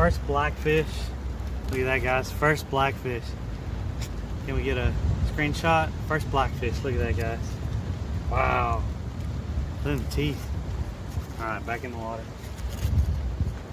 First blackfish. Look at that, guys. First blackfish. Can we get a screenshot? First blackfish. Look at that, guys. Wow. Look at the teeth. All right, back in the water.